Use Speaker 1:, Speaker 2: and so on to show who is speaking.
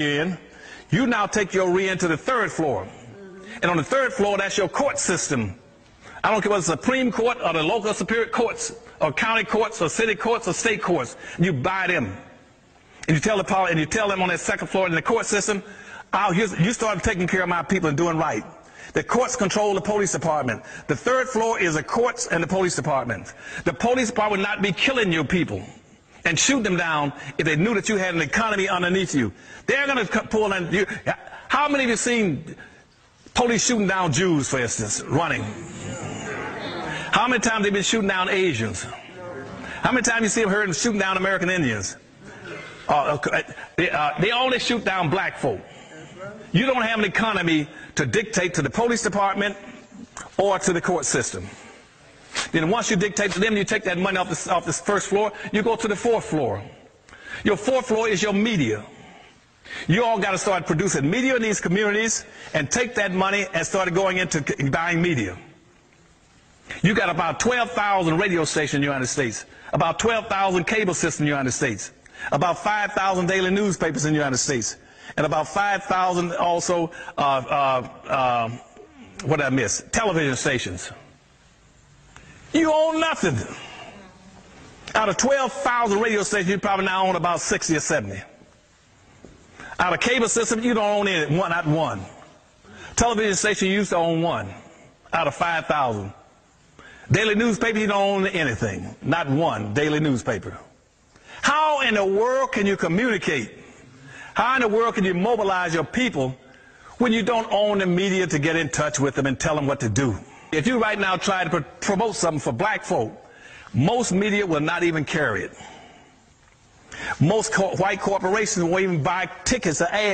Speaker 1: in, you now take your rear to the third floor. And on the third floor, that's your court system. I don't care whether it's the Supreme Court or the local superior courts or county courts or city courts or state courts. You buy them. And you tell the power, and you tell them on that second floor in the court system, oh, you start taking care of my people and doing right. The courts control the police department. The third floor is the courts and the police department. The police department would not be killing your people and shoot them down if they knew that you had an economy underneath you. They're going to pull in. You, how many of you seen police shooting down Jews, for instance, running? How many times they been shooting down Asians? How many times you see them shooting down American Indians? Uh, they, uh, they only shoot down black folk. You don't have an economy to dictate to the police department or to the court system. Then once you dictate to them, you take that money off this, off this first floor, you go to the fourth floor. Your fourth floor is your media. You all got to start producing media in these communities and take that money and start going into buying media. You got about 12,000 radio stations in the United States, about 12,000 cable systems in the United States, about 5,000 daily newspapers in the United States, and about 5,000 also, uh, uh, uh, what did I miss? Television stations. You own nothing. Out of 12,000 radio stations, you probably now own about 60 or 70. Out of cable system, you don't own any, one, not one. Television station, you used to own one out of 5,000. Daily newspaper, you don't own anything, not one daily newspaper. How in the world can you communicate? How in the world can you mobilize your people when you don't own the media to get in touch with them and tell them what to do? If you right now try to pr promote something for black folk, most media will not even carry it. Most co white corporations won't even buy tickets or ads.